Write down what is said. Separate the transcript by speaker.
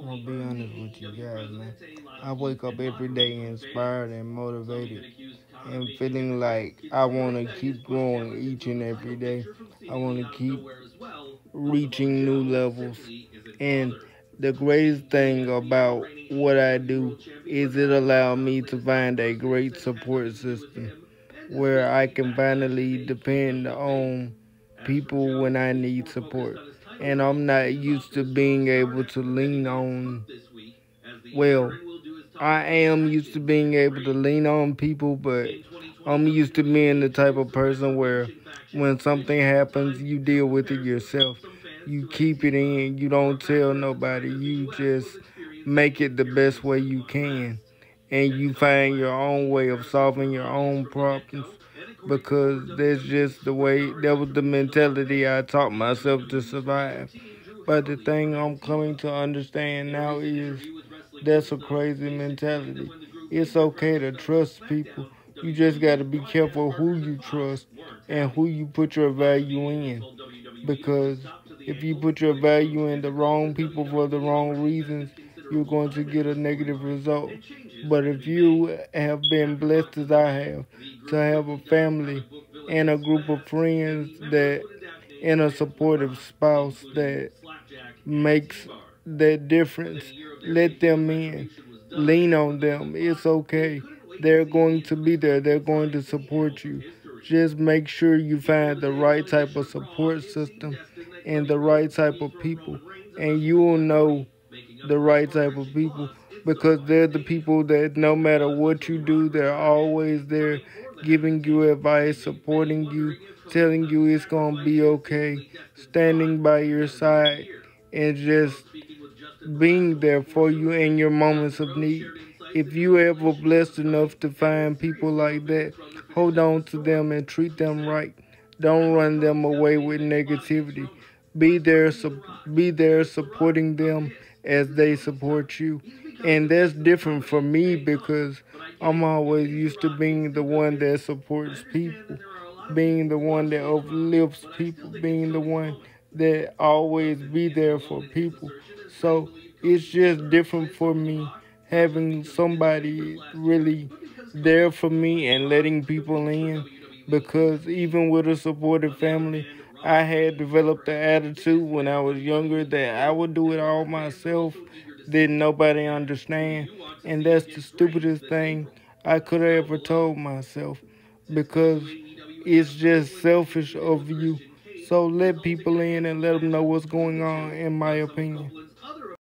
Speaker 1: I'm gonna be honest with you guys, man. I wake up every day inspired and motivated and feeling like I want to keep growing each and every day. I want to keep reaching new levels. And the greatest thing about what I do is it allowed me to find a great support system where I can finally depend on people when I need support and I'm not used to being able to lean on. Well, I am used to being able to lean on people, but I'm used to being the type of person where when something happens, you deal with it yourself. You keep it in, you don't tell nobody, you just make it the best way you can. And you find your own way of solving your own problems because that's just the way, that was the mentality I taught myself to survive. But the thing I'm coming to understand now is that's a crazy mentality. It's okay to trust people. You just got to be careful who you trust and who you put your value in. Because if you put your value in the wrong people for the wrong reasons, you're going to get a negative result. But if you have been blessed as I have to have a family and a group of friends that and a supportive spouse that makes that difference, let them in. Lean on them. It's okay. They're going to be there. They're going to support you. Just make sure you find the right type of support system and the right type of people. And you will know the right type of people because they're the people that no matter what you do, they're always there giving you advice, supporting you, telling you it's going to be okay, standing by your side, and just being there for you in your moments of need. If you ever blessed enough to find people like that, hold on to them and treat them right. Don't run them away with negativity. Be there, be there supporting them as they support you. And that's different for me because I'm always used to being the one that supports people, being the one that uplifts people, being the one that always be there for people. So it's just different for me having somebody really there for me and letting people in because even with a supportive family, I had developed the attitude when I was younger that I would do it all myself. Didn't nobody understand. And that's the stupidest thing I could have ever told myself because it's just selfish of you. So let people in and let them know what's going on, in my opinion.